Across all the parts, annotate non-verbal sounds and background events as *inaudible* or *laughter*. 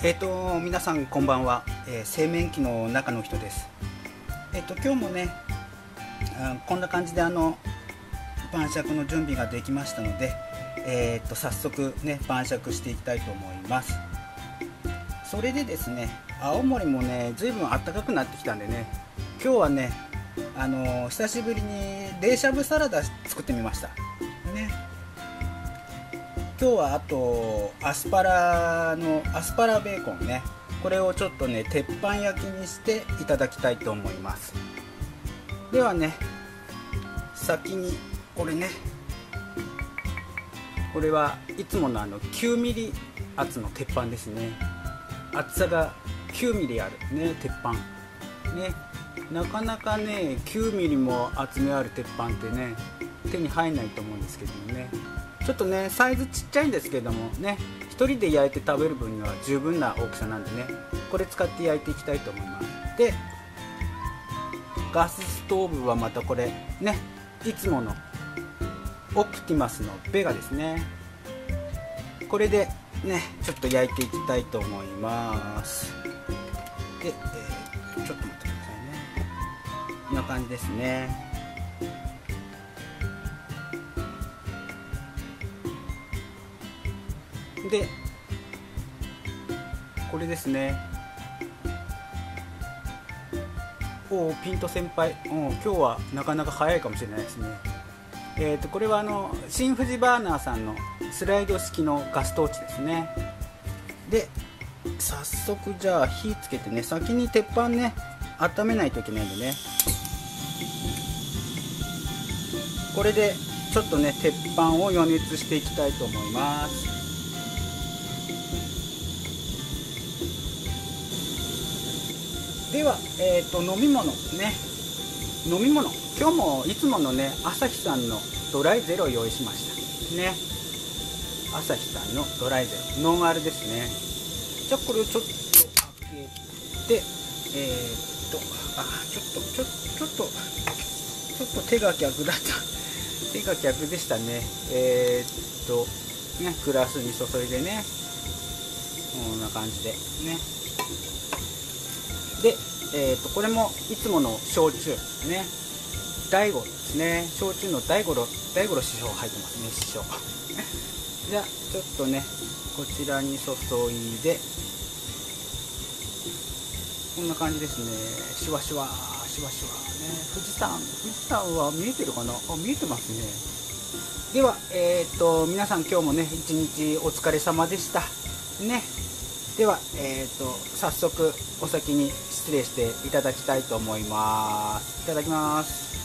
えっ、ー、と皆さんこんばんは、えー、製麺機の中の人です。えっ、ー、と今日もねこんな感じであの晩酌の準備ができましたのでえっと早速ね晩酌していきたいと思います。それでですね青森もねずいぶん暖かくなってきたんでね今日はねあの久しぶりに冷しゃぶサラダ作ってみました。今日はあとアスパラのアスパラベーコンね。これをちょっとね鉄板焼きにしていただきたいと思います。ではね先にこれね。これはいつものあの 9mm 厚の鉄板ですね。厚さが 9mm あるね鉄板。ね。なかなかね 9mm も厚みある鉄板ってね手に入んないと思うんですけどもね。ちょっとねサイズちっちゃいんですけどもね1人で焼いて食べる分には十分な大きさなんでねこれ使って焼いていきたいと思います。でガスストーブはまたこれねいつものオプティマスのベガですね。これでねちょっと焼いていきたいと思います。で、えー、ちょっと待ってくださいね。こんな感じですね。でこれですね。おおピント先輩、うん、今日はなかなか早いかもしれないですね。えーと、これはあの新富士バーナーさんのスライド式のガストーチですね。で早速じゃあ火つけてね先に鉄板ね温めないといけないんでね。これでちょっとね鉄板を予熱していきたいと思います。では、えーと、飲み物ね。飲み物。今日もいつものね朝日さんのドライゼロを用意しました。ね。朝日さんのドライゼロ。ノンアルですね。じゃあこれをちょっと開けてえー、っとあちょっとちょちょっとちょっと手が逆だった。*laughs* 手が逆でしたね。えー、っとねグラスに注いでね。こんな感じで。ね。で、えーと、これもいつもの焼酎ですね。大五ですね。焼酎の大五郎大五郎師匠入ってますね師匠。*laughs* じゃあちょっとねこちらに注いで。こんな感じですね。シュワシュワシュワシュワね。富士山富士山は見えてるかな？あ見えてますね。ではえっ、ー、と皆さん今日もね一日お疲れ様でしたね。では、えーと、早速お先に失礼していただきたいと思います。いただきます。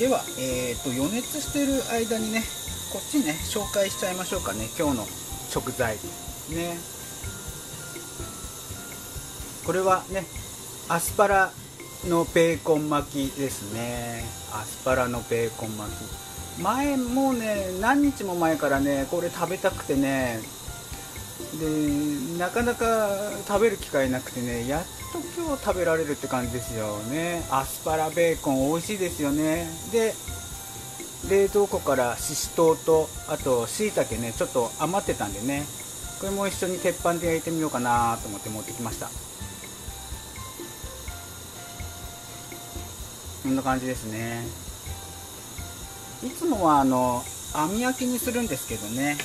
では、えーと、予熱している間にねこっちね紹介しちゃいましょうかね。今日の食材。ね。これはねアスパラのベーコン巻きですね。アスパラのベーコン巻き。前もうね何日も前からねこれ食べたくてね。でなかなか食べる機会なくてねやっと今日食べられるって感じですよね。アスパラベーコン美味しいですよね。で冷凍庫からししとうとあとしいたけねちょっと余ってたんでね。これも一緒に鉄板で焼いてみようかなと思って持ってきました。こんな感じですね。いつもはあの網焼きにするんですけどね。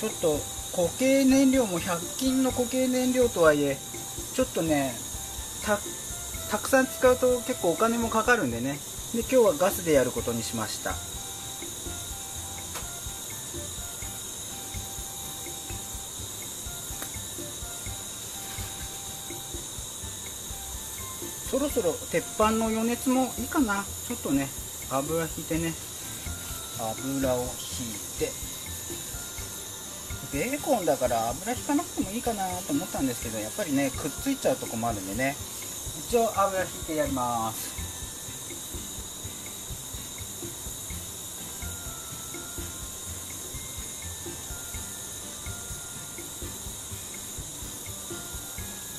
ちょっと固形燃料も100均の固形燃料とはいえちょっとねたくさん使うと結構お金もかかるんでね。で今日はガスでやることにしました。ろそろ鉄板の余熱もいいかな。ちょっとね油引いてね。油を引いて。ベーコンだから油引かなくてもいいかなと思ったんですけどやっぱりねくっついちゃうと困るんでね。一応油引いてやります。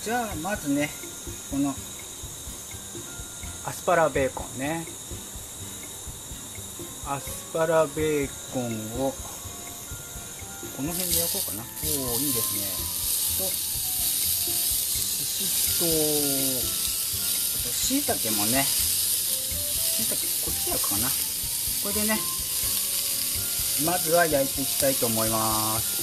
じゃあまずねこのアスパラベーコンね。アスパラベーコンをこの辺で焼こうかな。おおいいですね。とししとしいたけもねしいたけこっち焼くかな。これでねまずは焼いていきたいと思います。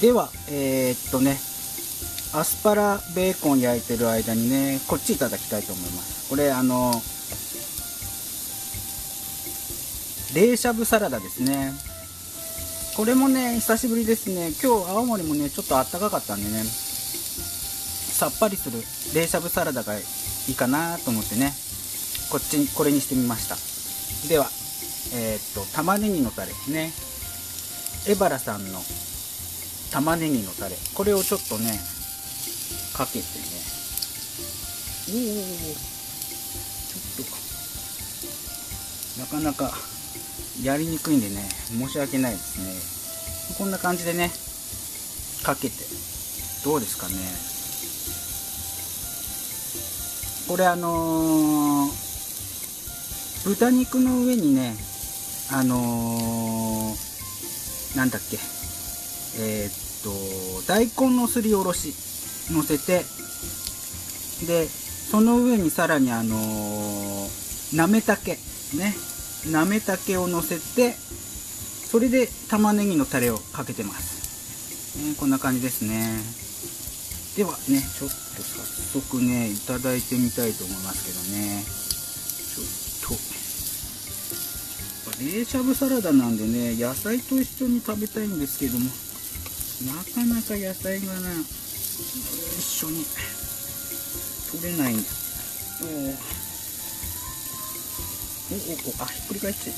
ではえー、っとねアスパラベーコン焼いてる間にねこっちいただきたいと思います。これあの冷しゃぶサラダですね。これもね久しぶりですね。今日青森もねちょっとあったかかったんでねさっぱりする冷しゃぶサラダがいいかなと思ってねこっちにこれにしてみました。ではえー、っと玉ねぎのタレですね。エバラさんの玉ねぎのタレ。これをちょっとねかけてね。おおちょっとなかなかやりにくいんでね申し訳ないですね。こんな感じでねかけて。どうですかね。これあのー、豚肉の上にねあのー、なんだっけえー、っと大根のすりおろしのせてでその上にさらにあのー、なめたけね。なめたけをのせてそれで玉ねぎのタレをかけてます、ね、こんな感じですね。ではねちょっと早速ねいただいてみたいと思いますけどね。ちょっと。冷しゃぶサラダなんでね野菜と一緒に食べたいんですけども。なかなか野菜がな一緒に取れない。んだおおおあひっくり返って。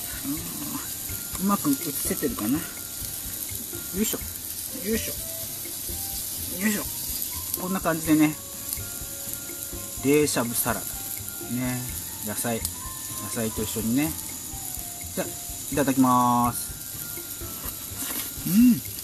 うまく映せてるかな。よいしょ。よいしょ。よいしょ。こんな感じでね。冷しゃぶサラダ。ね。野菜。野菜と一緒にね。じゃいただきます。うん。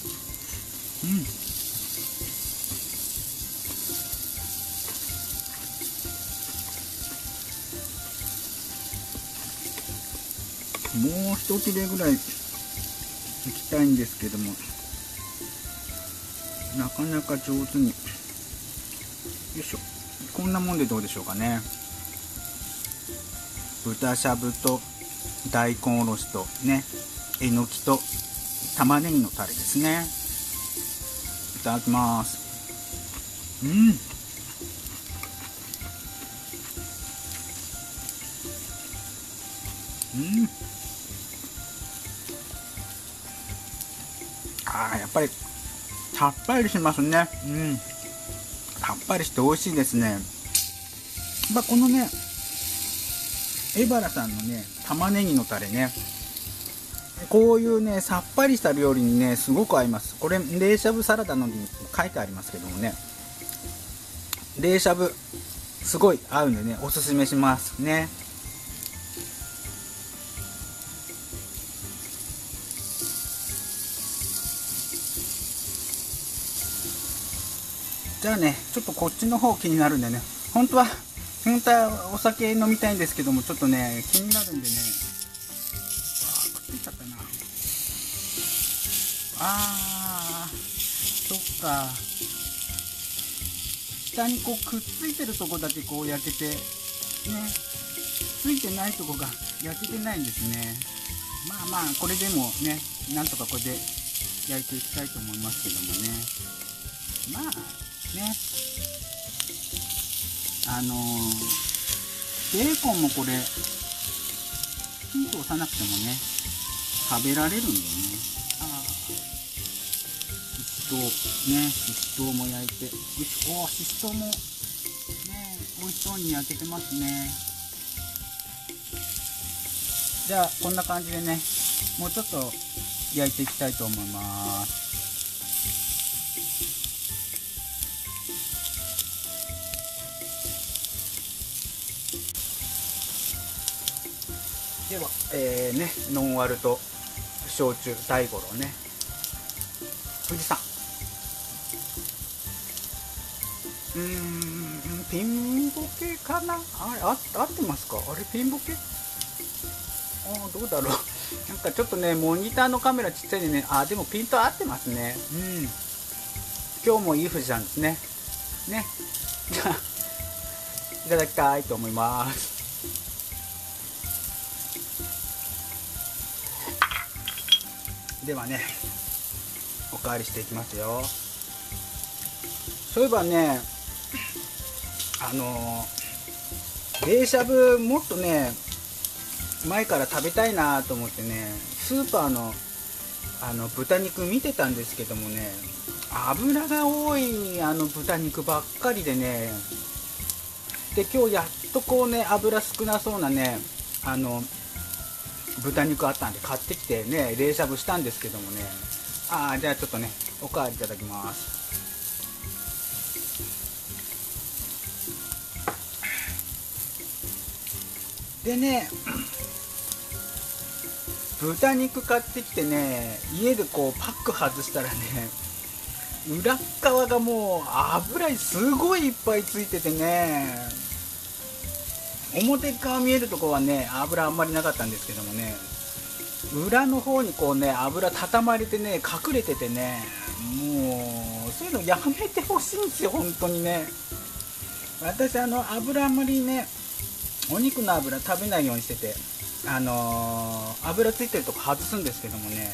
切れぐらいいきたいんですけどもなかなか上手に。よいしょ。こんなもんでどうでしょうかね。豚しゃぶと大根おろしとねえのきと玉ねぎのタレですね。いただきます。うん。うん。ぱりさっぱりしますね。うん。さっぱりして美味しいですね。まあこのねエバラさんのね玉ねぎのタレね。こういうねさっぱりした料理にねすごく合います。これ冷しゃぶサラダのに書いてありますけどもね。冷しゃぶすごい合うんでねおすすめしますねじゃあねちょっとこっちの方気になるんでね。本当は本当はお酒飲みたいんですけどもちょっとね気になるんでね。あーそっか。下にこうくっついてるとこだけこう焼けてねついてないとこが焼けてないんですね。まあまあこれでもねなんとかこれで焼いていきたいと思いますけどもね。まあね。あのー、ベーコンもこれ火通さなくてもね食べられるんでね。しとうねししとうも焼いて。よしおししとうもね美味しそうに焼けてますね。じゃあこんな感じでねもうちょっと焼いていきたいと思います。えー、ねノンアルと焼酎大五郎ね。富士山うーんピンボケかな？あれあ合ってますか？あれピンボケ？あどうだろう。*laughs* なんかちょっとねモニターのカメラちっちゃいでね。あでもピント合ってますね。うん。今日もいい富士山ですね。ね。じゃあいただきたいと思います。ではねおかわりしていきますよ。そういえばねあの冷しゃぶもっとね前から食べたいなと思ってねスーパーのあの豚肉見てたんですけどもね油が多いあの豚肉ばっかりでねで今日やっとこうね油少なそうなねあの豚肉あったんで買ってきてね冷しゃぶしたんですけどもね。ああじゃあちょっとねおかわりいただきます。でね豚肉買ってきてね家でこうパック外したらね裏側がもう油すごいいっぱいついててね。表側見えるとこはね油あんまりなかったんですけどもね。裏の方にこうね油畳まれてね隠れててねもうそういうのやめてほしいんですよ本当にね。私あの油あんまりねお肉の油食べないようにしててあのー、油ついてるとこ外すんですけどもね。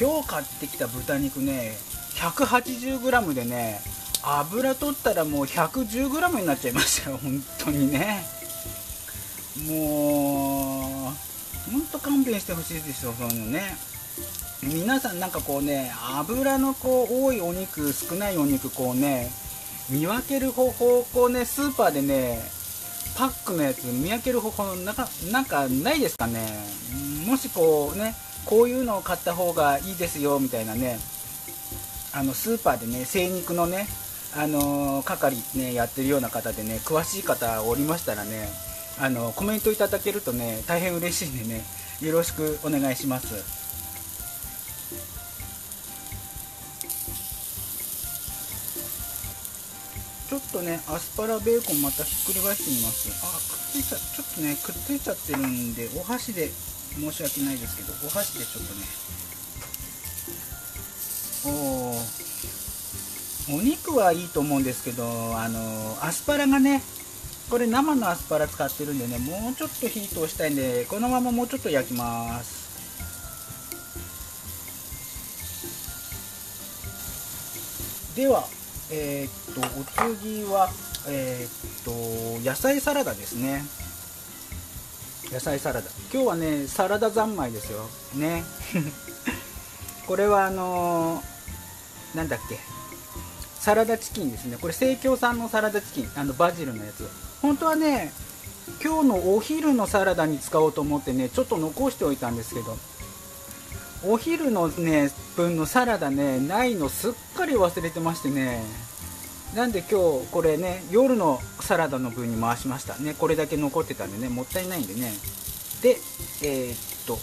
今日買ってきた豚肉ね 180g でね油取ったらもう 110g になっちゃいましたよ本当にね。もう本当勘弁してほしいですよそういうのね。皆さんなんかこうね油のこう多いお肉少ないお肉こうね見分ける方法こうねスーパーでねパックのやつ見分ける方法なんかなんかないですかね。もしこうねこういうのを買った方がいいですよみたいなね。あのスーパーでね精肉のねあの係ねやってるような方でね詳しい方おりましたらねあのコメントいただけるとね大変嬉しいんでねよろしくお願いします。ちょっとねアスパラベーコンまたひっくり返してみます。あくっついちゃちょっとねくっついちゃってるんでお箸で申し訳ないですけどお箸でちょっとね。おおお肉はいいと思うんですけどあのアスパラがねこれ生のアスパラ使ってるんでねもうちょっと火通したいんでこのままもうちょっと焼きます。ではえー、っとお次はえー、っと野菜サラダですね。野菜サラダ。今日はねサラダ三昧ですよ。ね。*laughs* これはあのー、なんだっけ？サラダチキンですね。これ生協さんのサラダチキン。あのバジルのやつ。本当はね今日のお昼のサラダに使おうと思ってねちょっと残しておいたんですけどお昼のね分のサラダねないのすっかり忘れてましてね。なんで今日これね夜のサラダの分に回しましたね。これだけ残ってたんでねもったいないんでね。でえー、っと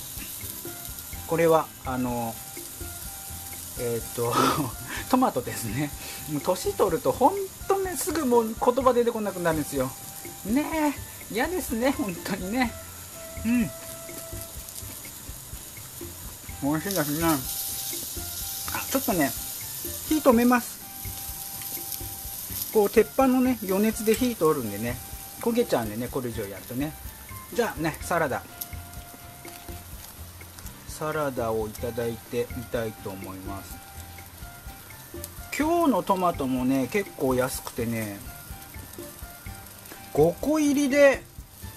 これはあのえー、っと *laughs* トマトですね。年取ると本当ねすぐもう言葉出てこなくなるんですよ。ねえ嫌ですね本当にね。うん。美味しいですね。ちょっとね火止めます。こう鉄板のね余熱で火通るんでね焦げちゃうんでねこれ以上やるとね。じゃあねサラダ。サラダをいただいてみたいと思います。今日のトマトもね結構安くてね5個入りで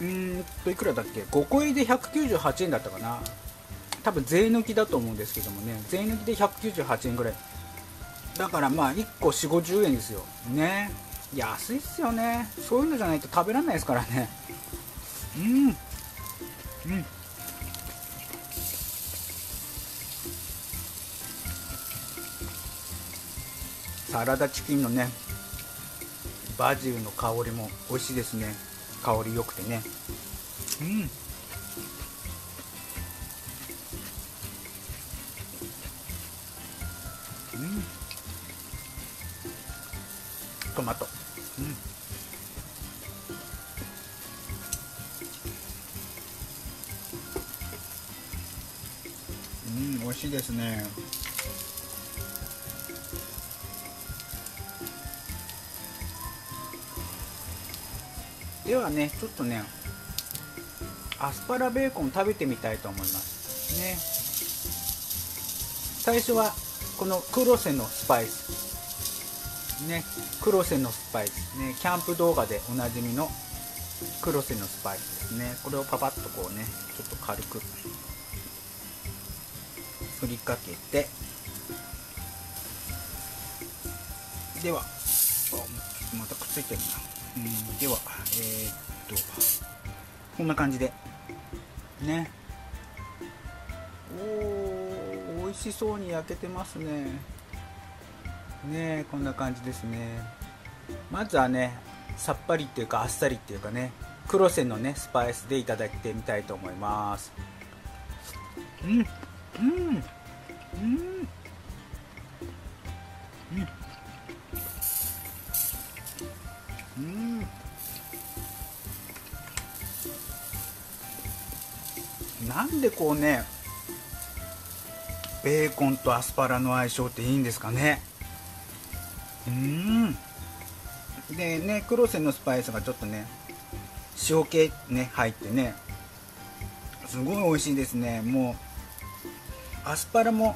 うんといくらだっけ？5個入りで198円だったかな。多分税抜きだと思うんですけどもね税抜きで198円ぐらい。だからまあ1個4 5 0円ですよ。ね。安いっすよね。そういうのじゃないと食べられないですからね。うん。うん。サラダチキンのねバジルの香りも美味しいですね。香り良くてね。うん。うん。トマト、うん、うん、美味しいですね。ではねちょっとねアスパラベーコン食べてみたいと思います。ね。最初はこの黒瀬のスパイス。ね。黒瀬のスパイス。ね。キャンプ動画でおなじみの黒瀬のスパイスですね。これをパパッとこうねちょっと軽く振りかけて。ではまたくっついてるな。うん。ではえー、っとこんな感じで。ね。おお美味しそうに焼けてますね。ねこんな感じですね。まずはねさっぱりっていうかあっさりっていうかね黒瀬のねスパイスでいただいてみたいと思います。うんうん。こうねベーコンとアスパラの相性っていいんですかね。うん。でね黒瀬のスパイスがちょっとね塩気ね入ってねすごい美味しいですね。もうアスパラも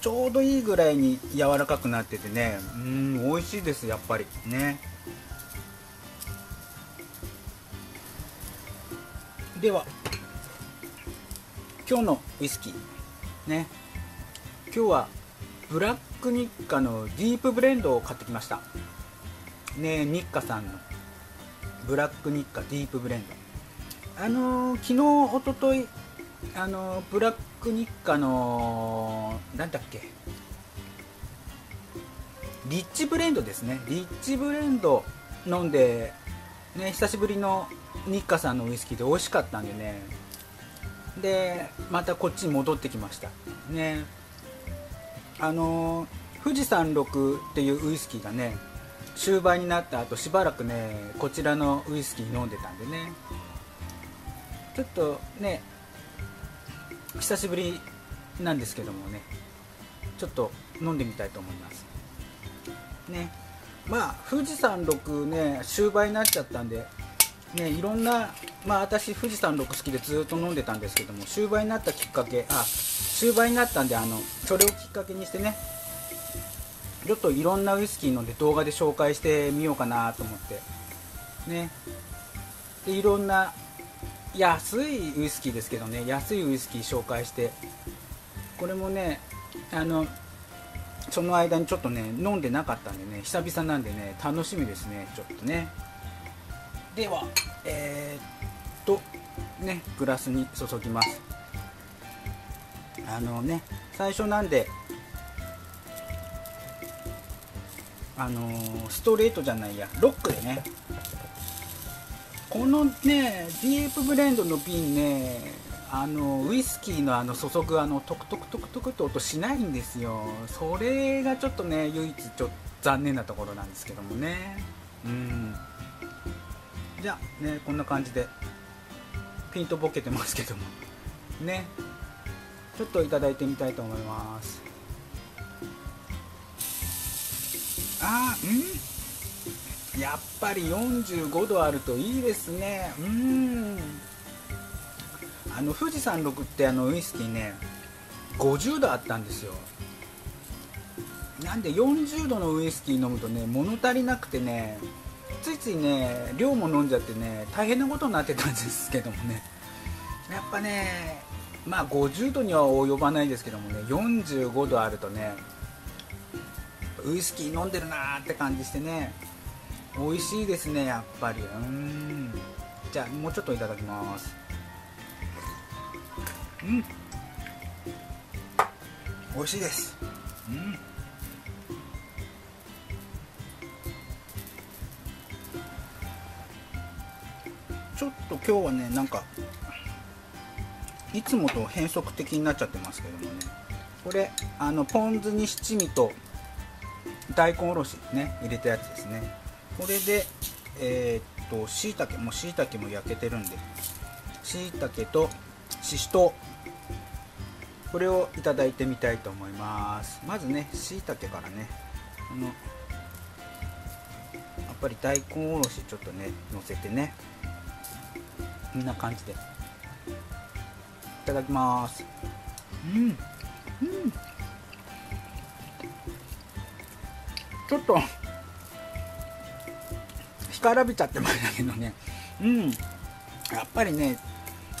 ちょうどいいぐらいに柔らかくなっててねうん美味しいですやっぱり。ね。では今日のウイスキー。ね。今日はブラックニッカのディープブレンドを買ってきました。ねニッカさんの。ブラックニッカディープブレンド。あのー、昨日おとといあのー、ブラックニッカのなんだっけ。リッチブレンドですね。リッチブレンド飲んでね久しぶりのニッカさんのウイスキーで美味しかったんでね。でまたこっちに戻ってきました。ね。あの富士山6っていうウイスキーがね終売になった後しばらくねこちらのウイスキー飲んでたんでね。ちょっとね久しぶりなんですけどもね。ちょっと飲んでみたいと思います。ね。まあ富士山6ね終売になっちゃったんでね、いろんな、まあ、私、富士山6好きでずっと飲んでたんですけども、終売になったきっかけ、あ終売になったんであの、それをきっかけにしてね、ちょっといろんなウイスキー飲んで動画で紹介してみようかなと思って、ね、でいろんな安いウイスキーですけどね、安いウイスキー紹介して、これもね、あのその間にちょっとね、飲んでなかったんでね、久々なんでね、楽しみですね、ちょっとね。ではえー、っとねグラスに注ぎます。あのね最初なんであのー、ストレートじゃないやロックでね。このねディープブレンドの瓶ねあのウイスキーのあの注ぐあのトクトクトクトクって音しないんですよ。それがちょっとね唯一ちょっと残念なところなんですけどもね。うん。じゃあねこんな感じでピンとボケてますけども。ね。ちょっといただいてみたいと思います。あうん。やっぱり45度あるといいですね。うん。あの富士山6ってあのウイスキーね50度あったんですよ。なんで40度のウイスキー飲むとね物足りなくてねついついね量も飲んじゃってね大変なことになってたんですけどもね。やっぱねまあ50度には及ばないですけどもね45度あるとねウイスキー飲んでるなーって感じしてね美味しいですねやっぱり。うん。じゃあもうちょっといただきます。うん。美味しいです。うん。ちょっと今日はねなんかいつもと変則的になっちゃってますけどもね。これあのポン酢に七味と大根おろしね入れたやつですね。これでえー、っとしいたけもしいたけも焼けてるんでしいたけとししとう。これをいただいてみたいと思います。まずねしいたけからねこのやっぱり大根おろしちょっとねのせてね。こんな感じで。いただきます。うん。うん。ちょっと。干からびちゃってましたけどね。うん。やっぱりね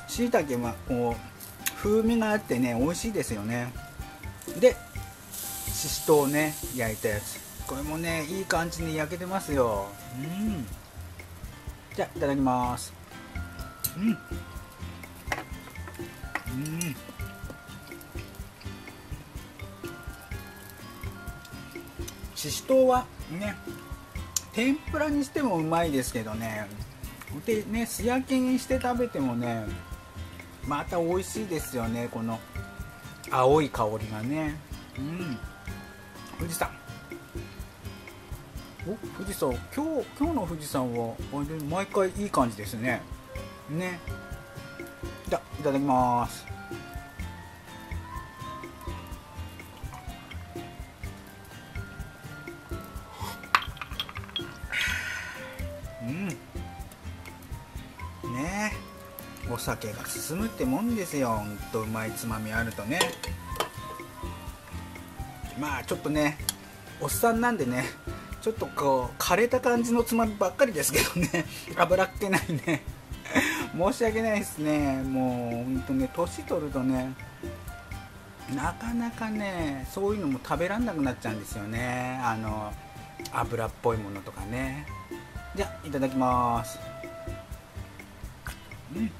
しいたけはこう風味があってね美味しいですよね。でししとうね焼いたやつ。これもねいい感じに焼けてますよ。うん。じゃあいただきますうん。うん。ししとうはね天ぷらにしてもうまいですけどねでね素焼きにして食べてもねまた美味しいですよねこの青い香りがねうん。富士山お富士山今日今日の富士山は毎回いい感じですねね。じゃいただきます。うん。ね。お酒が進むってもんですよ。ほんとうまいつまみあるとね。まあちょっとねおっさんなんでねちょっとこう枯れた感じのつまみばっかりですけどね。*laughs* 脂っ気ないね。申し訳ないですね。もうほんとね年取るとねなかなかねそういうのも食べらんなくなっちゃうんですよね。あの油っぽいものとかね。じゃいただきます。うん。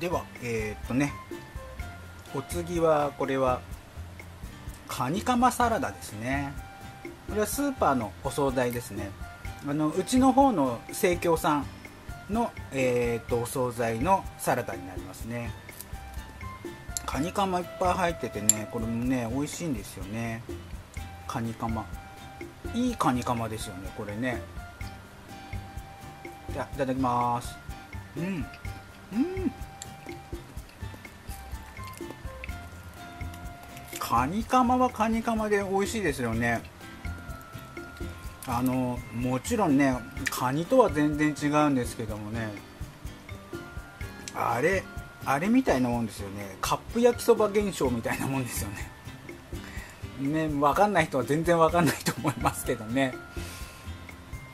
ではえー、っとねお次はこれはカニカマサラダですね。これはスーパーのお惣菜ですね。あのうちの方の生協さんの、えー、とお惣菜のサラダになりますね。カニカマいっぱい入っててねこれもね美味しいんですよね。カニカマ。いいカニカマですよねこれね。じゃいただきます。うん。うん。カニカマはカニカマで美味しいですよね。あのもちろんねカニとは全然違うんですけどもね。あれあれみたいなもんですよね。カップ焼きそば現象みたいなもんですよね。ね分かんない人は全然分かんないと思いますけどね。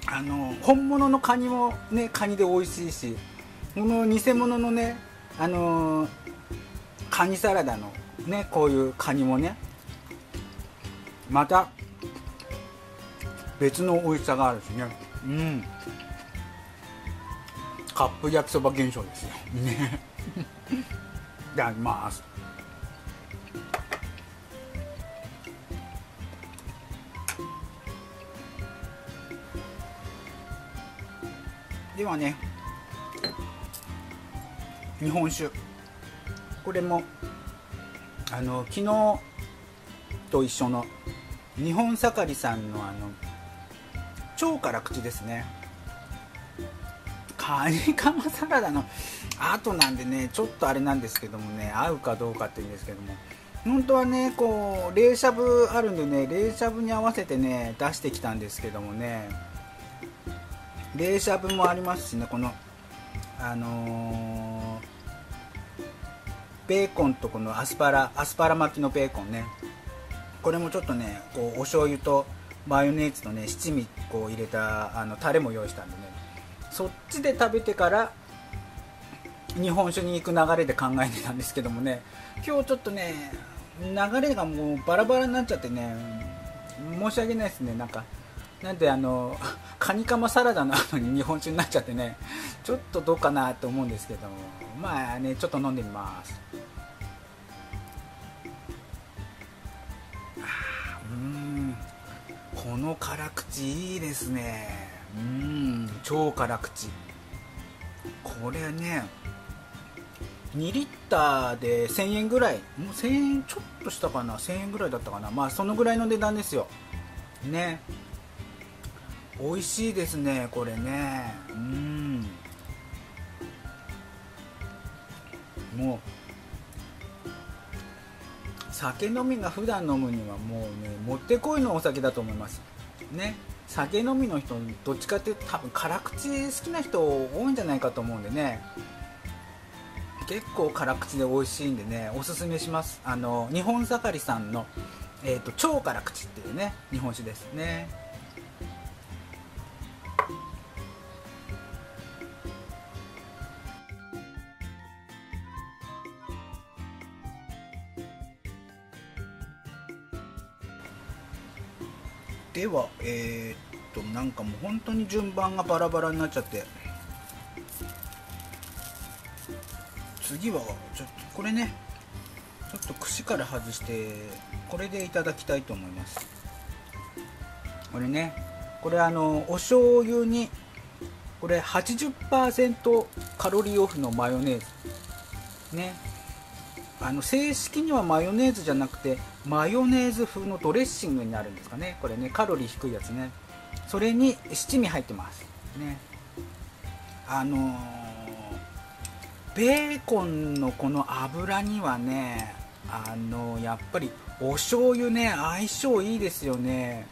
あの本物のカニもねカニで美味しいしこの偽物のねあのカニサラダのねこういうカニもねまた別の美味しさがあるしね。うん。カップ焼きそば現象ですよ。ね。*laughs* いただきます。ではね日本酒。これもあの昨日と一緒の日本盛りさんのあの超辛口ですね。カニカマサラダの後なんでねちょっとあれなんですけどもね合うかどうかっていうんですけども。本当はねこう冷しゃぶあるんでね冷しゃぶに合わせてね出してきたんですけどもね。冷しゃぶもありますしねこのあのーベーコンとこのアスパラアスパラ巻きのベーコンね。これもちょっとねこうお醤油とマヨネーズとね七味こう入れたあのタレも用意したんでね。そっちで食べてから日本酒に行く流れで考えてたんですけどもね。今日ちょっとね流れがもうバラバラになっちゃってね申し訳ないですね。なんかなんであのカニカマサラダの後に日本酒になっちゃってね。ちょっとどうかなと思うんですけども。まあねちょっと飲んでみます。うん。この辛口いいですね。うん超辛口。これね2リッターで1000円ぐらい。もう1000円ちょっとしたかな。1000円ぐらいだったかな。まあそのぐらいの値段ですよ。ね。美味しいですねこれね。うん。もう酒飲みが普段飲むにはもうねもってこいのお酒だと思います。ね。酒飲みの人どっちかっていうと多分辛口好きな人多いんじゃないかと思うんでね。結構辛口で美味しいんでねおすすめします。あの日本盛りさんの、えーと、超辛口っていうね日本酒ですね。ではえー、っとなんかもう本当に順番がバラバラになっちゃって。次はちょっとこれねちょっと串から外してこれでいただきたいと思います。これねこれあのお醤油にこれ80%カロリーオフのマヨネーズ。ね。あの正式にはマヨネーズじゃなくてマヨネーズ風のドレッシングになるんですかね。これねカロリー低いやつね。それに七味入ってます。ね。あのーベーコンのこの油にはねあのやっぱりお醤油ね相性いいですよね。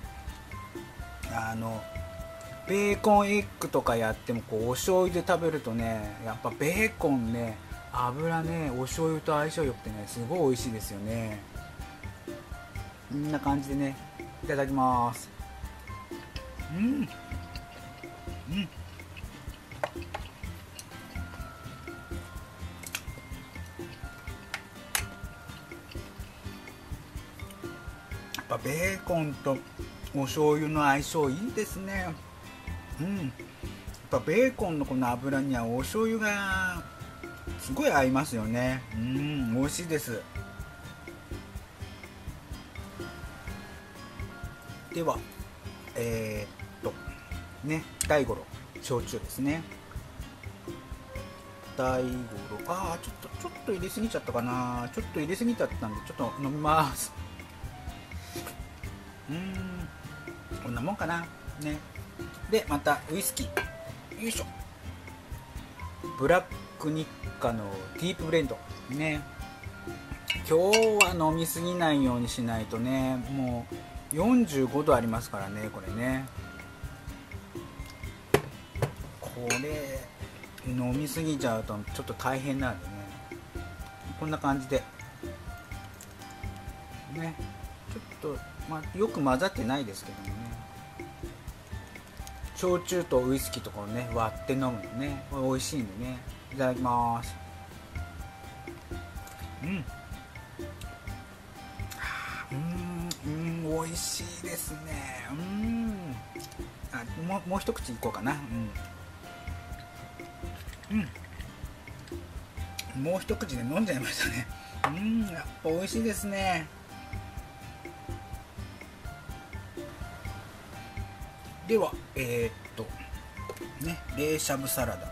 あのベーコンエッグとかやってもこうお醤油で食べるとねやっぱベーコンね油ねお醤油と相性良くてねすごい美味しいですよね。こんな感じでねいただきます。うん。うん。やっぱベーコンとお醤油の相性いいですね。うん。やっぱベーコンのこの油にはお醤油がすごい合いますよね。うん美味しいです。ではえー、っとね大五郎焼酎ですね。大五郎ああちょっとちょっと入れすぎちゃったかな。ちょっと入れすぎちゃったんでちょっと飲みます。うんこんなもんかな。ね。でまたウイスキー。よいしょ。ブラックニッカのディープブレンドね。今日は飲みすぎないようにしないとね。もう45度ありますからねこれね。これ飲みすぎちゃうとちょっと大変なんでね。こんな感じで。ね。ちょっとまあ、よく混ざってないですけどもね。焼酎とウイスキーとかをね割って飲むのね。美味しいんでね。いただきます。うん。うん。うん。美味しいですね。うん。あもうもう一口いこうかな。うん。うん。もう一口で飲んじゃいましたね。うん。やっぱ美味しいですね。ではえー、っとね冷しゃぶサラダ。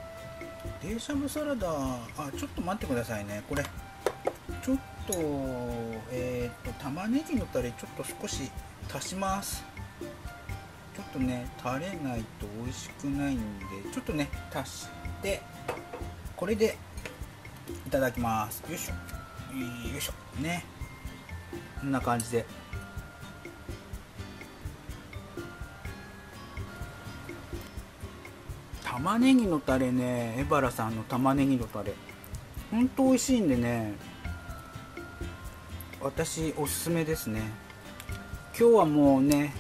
冷しゃぶサラダあちょっと待ってくださいね。これちょっとえー、っと玉ねぎのタレちょっと少し足します。ちょっとねタレないと美味しくないんでちょっとね足してこれでいただきます。よいしょ。よいしょ。ね。こんな感じで。玉ねぎのタレね。エバラさんの玉ねぎのタレ。ほんと美味しいんでね。私おすすめですね。今日はもうね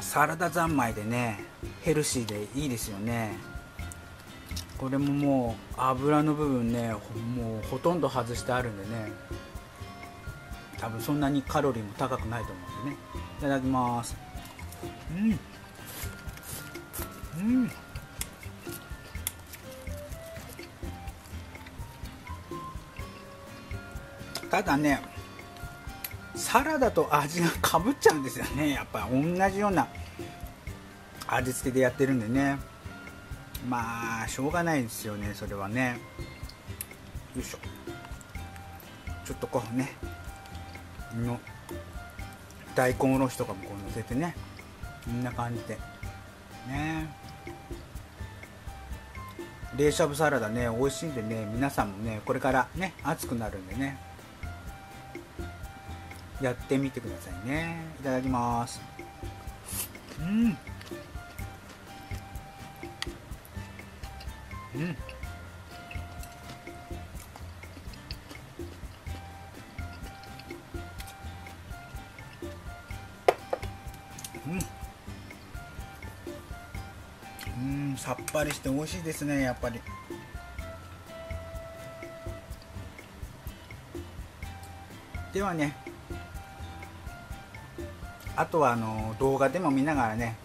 サラダ三昧でねヘルシーでいいですよね。これももう油の部分ねもうほとんど外してあるんでね。多分そんなにカロリーも高くないと思うんでね。いただきます。うん。ただねサラダと味がかぶっちゃうんですよね。やっぱ同じような味付けでやってるんでね。まあしょうがないですよねそれはね。よいしょ。ちょっとこうねの大根おろしとかもこうのせてね。こんな感じで。ね。冷しゃぶサラダね美味しいんでね皆さんもねこれからね暑くなるんでねやってみてくださいね。いただきます。うん。うん。りして美味しいですねやっぱり。ではねあとはあの動画でも見ながらね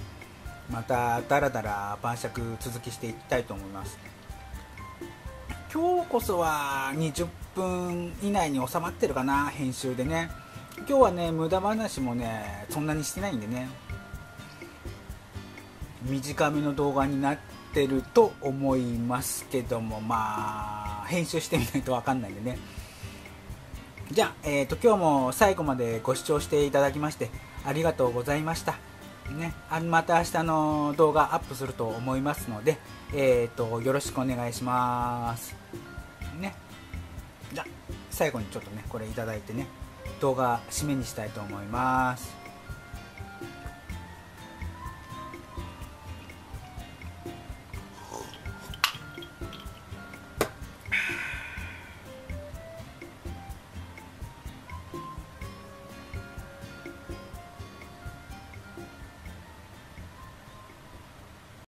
まただらだら晩酌続きしていきたいと思います。今日こそは20分以内に収まってるかな編集でね。今日はね無駄話もねそんなにしてないんでね。短めの動画になってると思いますけどもまあ編集してみないと分かんないんでね。じゃあ、えーと、今日も最後までご視聴していただきましてありがとうございました、ね、あまた明日の動画アップすると思いますので、えーと、よろしくお願いします。ね。じゃあ最後にちょっとねこれいただいてね動画締めにしたいと思います。